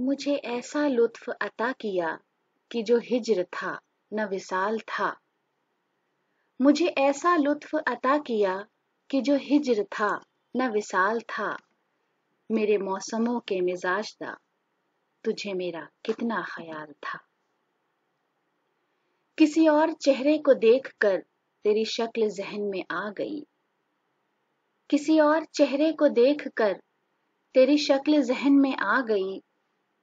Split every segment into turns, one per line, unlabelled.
मुझे ऐसा लुत्फ अता किया कि जो हिज्र था, न विसाल था। मुझे ऐसा लुत्फ अता किया कि जो हिज्र था, न विसाल था। मेरे मौसमों के मिजाज दा, तुझे मेरा कितना ख्याल था। किसी और चेहरे को देखकर तेरी शक्ल जहन में आ गई। किसी और चेहरे को देखकर तेरी शक्ल जहन में आ गई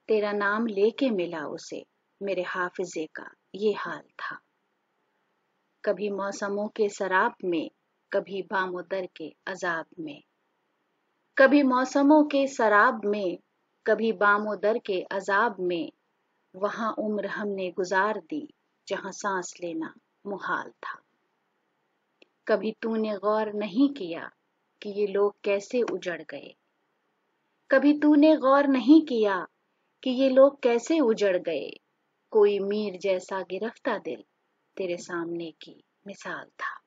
तेरा नाम लेके मिला उसे, मेरे हाफिजे का, ये हाल था। कभी मौसमों के शराब में, कभी बामोदर के अजाब में। कभी मौसमों के शराब में, कभी बामोदर के अजाब में, वहाँ उम्र हमने गुजार दी, जहाँ सांस लेना मुहाल था। कभी तूने गौर नहीं किया कि ये लोग कैसे उजड़ गए। कभी तूने गौर नहीं किया कि ये लोग कैसे उजड़ गए? कोई मीर जैसा गिरफ्ता दिल तेरे सामने की मिसाल था।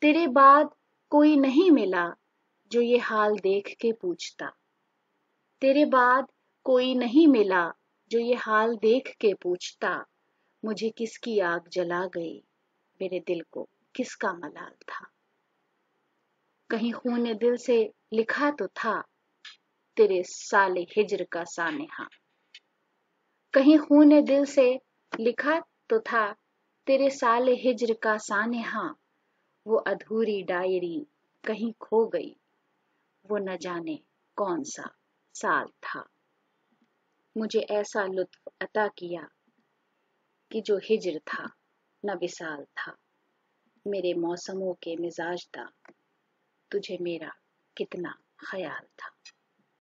तेरे बाद कोई नहीं मिला जो ये हाल देख के पूछता। तेरे बाद कोई नहीं मिला जो ये हाल देख के पूछता, मुझे किसकी आग जला गई? मेरे दिल को किसका मलाल था? कहीं खून दिल से लिखा तो था तेरे साले हिजर का सानेहा। कहीं खून दिल से लिखा तो था, तेरे साले हिजर का सानेहा। वो अधूरी डायरी कहीं खो गई, वो न जाने कौन सा साल था। मुझे ऐसा लुत्फ अता किया कि जो हिजर था, न विसाल था। मेरे मौसमों के मिजाज था तुझे मेरा कितना ख्याल था।